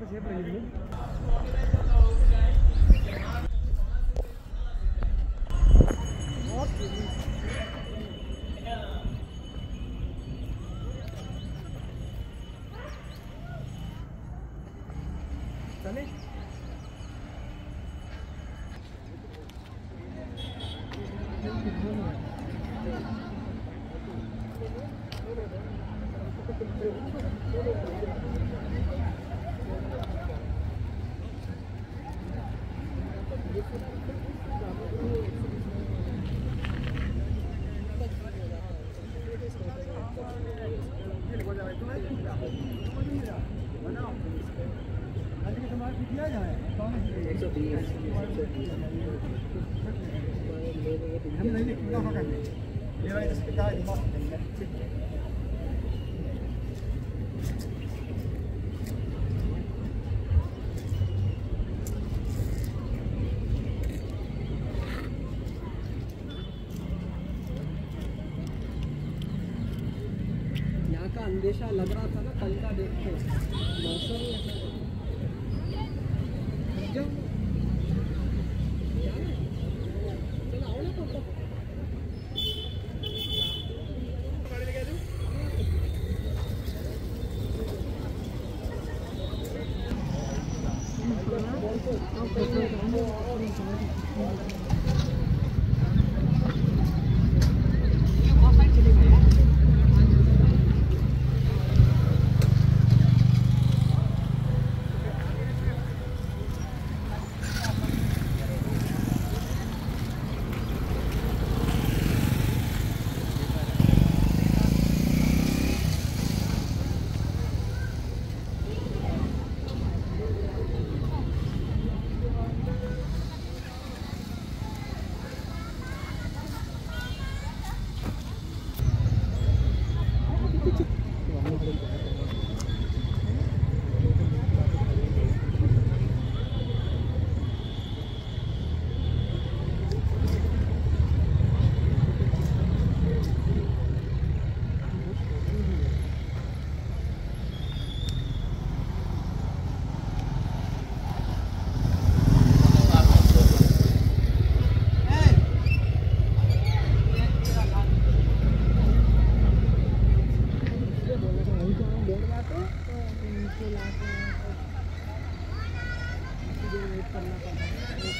fazer pra ele, Thank you. चले यहाँ का अंदेशा लग रहा था ना कल का देख के। मौसम ऐसा था। उचित वालों इसलिए लाते हैं करना पड़ता है।